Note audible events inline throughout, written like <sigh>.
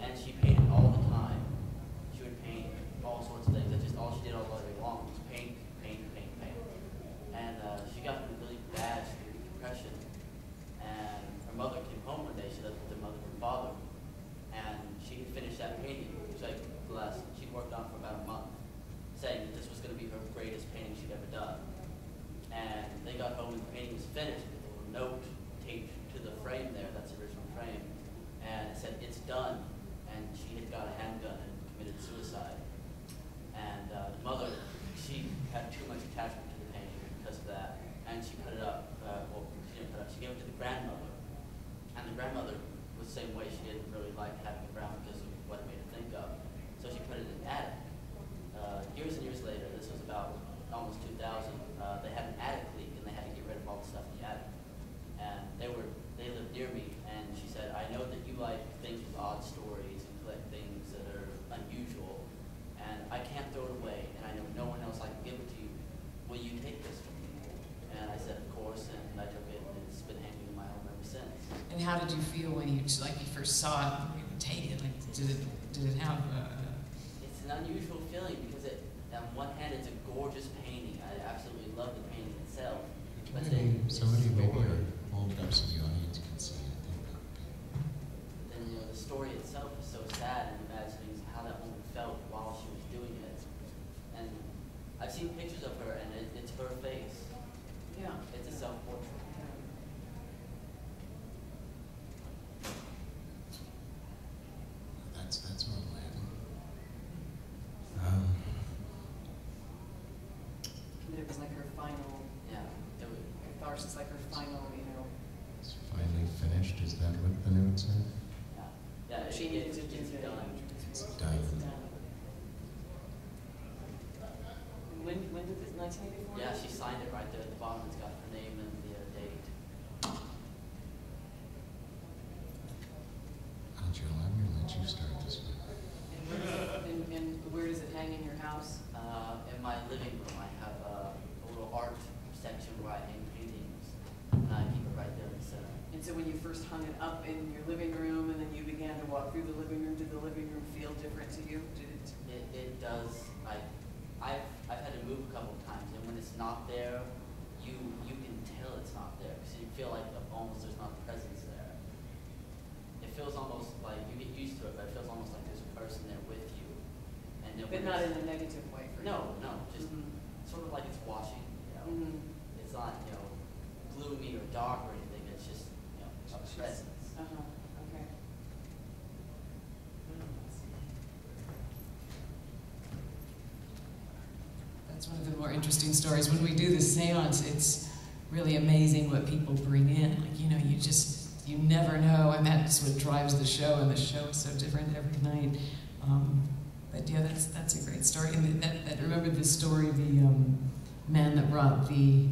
And she painted all the time. She would paint all sorts of things. That's just all she did all day long was paint, paint, paint, paint. And uh, she got really bad depression. And her mother came home one day. She lived with her mother and father. And she had finished that painting, which like bless. she'd worked on for about a month, saying that this was going to be her greatest painting she'd ever done. And they got home and the painting was finished. Like having it brown because of what it made her think of. So she put it in the attic. Uh, years and years later, this was about almost 2000, uh, they had an attic leak and they had to get rid of all the stuff in the attic. And they were, they lived near me and she said, I know that you like things with odd stories and collect things that are unusual. And I can't throw it away and I know no one else I can give it to you. Will you take this from me? And I said, of course, and I took it and it's been hanging in my home ever since. And how did you feel when you like you first saw it? You take it. Like, did it did it have? Uh, It's an unusual feeling because it, on one hand, it's a gorgeous painting. I absolutely love the painting itself. But Maybe then somebody, the maybe story, our old ups in the audience can see it. then you know the story itself is so sad and imagining how that woman felt while she was doing it. And I've seen pictures of her, and it, it's her face. yeah. It's a self-portrait. That's, that's what I'm laughing. Um, And it was like her final, Yeah, it was, catharsis, like her final, you know, it's finally finished, is that what the note said? yeah, yeah. It, she needed to it's, do it's done. It's done. When, when did this, nineteen eighty-four? Yeah, she signed it right there at the bottom. It's got her name and the uh, date. Angela, I'm gonna let you start this one. And where does it, and, and where does it hang in your house? Uh, in my living room, I have a, a little art section where I hang paintings, and I keep it right there in the center. And so when you first hung it up in your living room and then you began to walk through the living room, did the living room feel different to you? Did it? It, it does. I, I've, I've had to move a couple of times, and when it's not there, you you can tell it's not there because you feel like the, almost there's not a presence there. It feels almost like you get used to it, but it feels almost like there's a person there with you, and But not in a negative way for you? No, no, just Mhm. sort of like it's washing. You know, Mhm. it's not you know gloomy or dark or anything. It's just you know a presence. Uh-huh, okay. That's one of the more interesting stories. When we do the seance, it's really amazing what people bring in. Like, you know, you just, you never know, and that's what drives the show, and the show is so different every night. Um, but yeah, that's, that's a great story. And that, that remember the story, the um, man that brought the,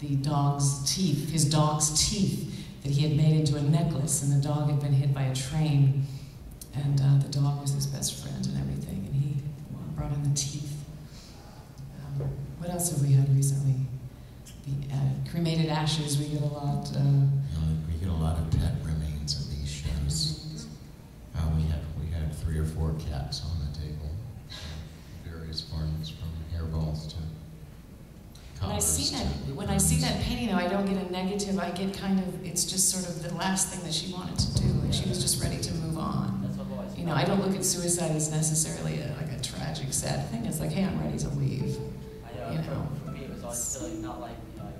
the dog's teeth, his dog's teeth, that he had made into a necklace, and the dog had been hit by a train, and uh, the dog was his best friend and everything, and he brought in the teeth. Um, what else have we had recently? The uh, cremated ashes, we get a lot. Uh, we get a lot of pet remains of these shows. Uh, we had, we had three or four cats on the table, uh, various forms from hairballs to when I collars see that, when I see that painting, though, I don't get a negative. I get kind of, it's just sort of the last thing that she wanted to do. Like she was just ready to move on. That's what I've always. You know, I don't look at suicide as necessarily a, like a tragic, sad thing. It's like, hey, I'm ready to leave. Know, you know. for me, it was always feeling not like, you know, like,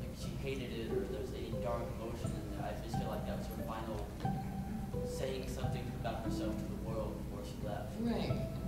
like she hated it or there was any dark emotion in there. I just feel like that was her final saying something about herself to the world before she left. Right.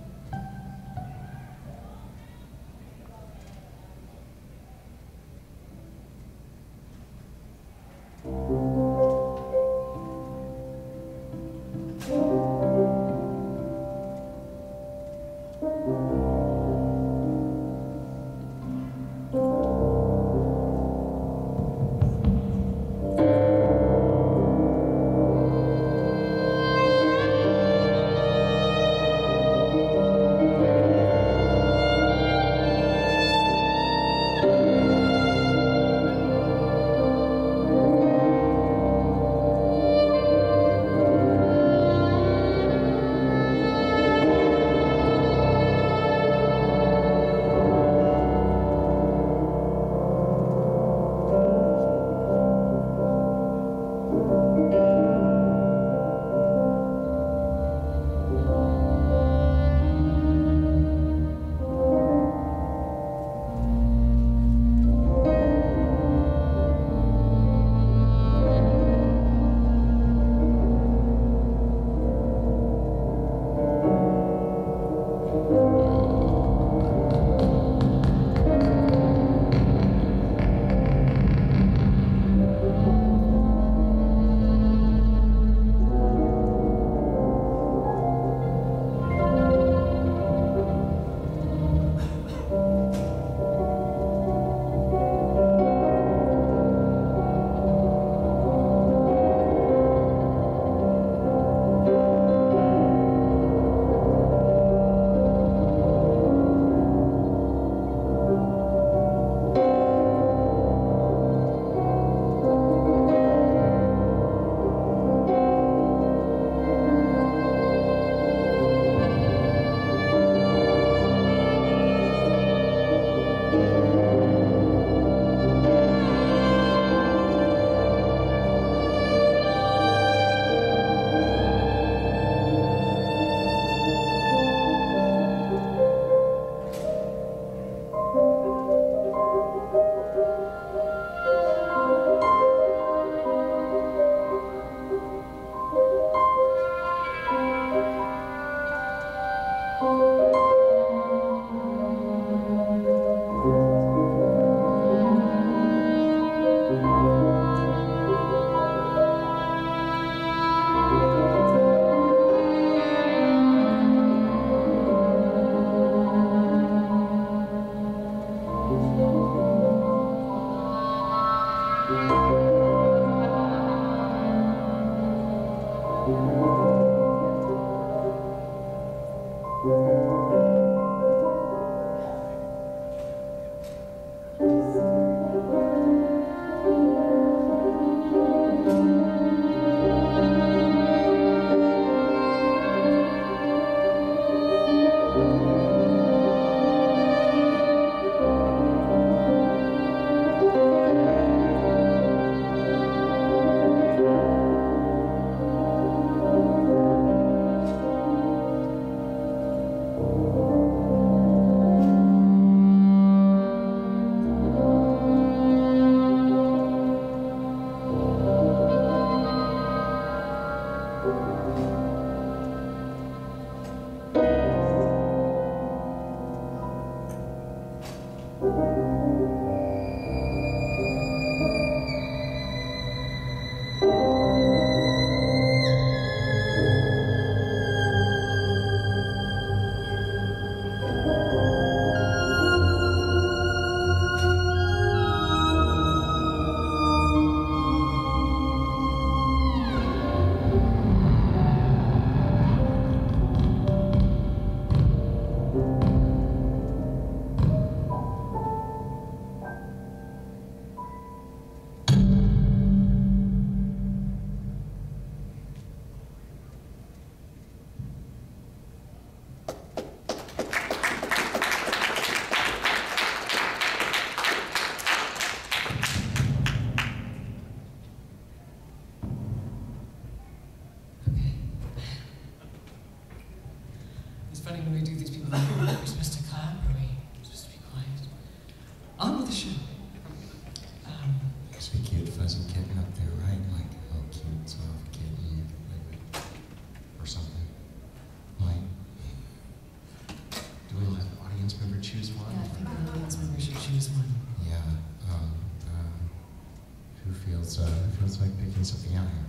Who feels, uh, who feels like picking something out here?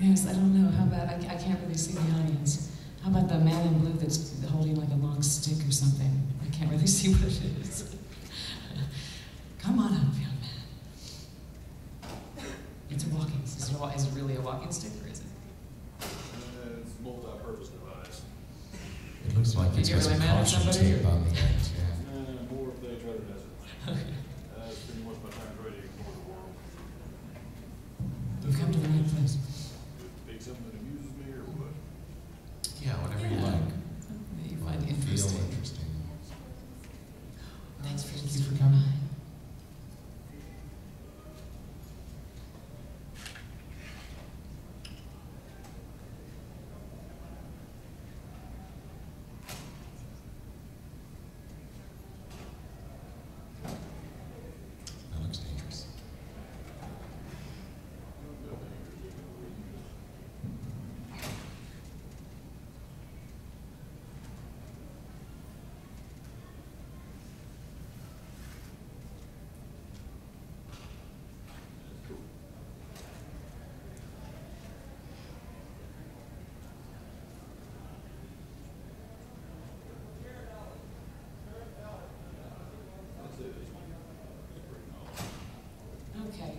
Yes, I don't know. How about, I, I can't really see the audience. How about the man in blue that's holding like a long stick or something? I can't really <laughs> see what it is. Come on up, young man. It's a walking, is it, is it really a walking stick or is it? Uh, It's a multi-purpose device. It looks like Did it's you got really some mad at caution somebody, tape on the end, yeah. Uh, More if they try to mess with me. Okay. Uh, That's pretty much my time trying to ignore the world. You've come to the right place. Pick something that amuses me or what? Yeah, whatever you Yeah. like. That you find Feel interesting. interesting. Thanks for, thanks for coming. That looks dangerous. I'd say this one is pretty novel. Okay.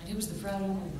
And who was the proud owner of that? Uh, How can I guess? Come on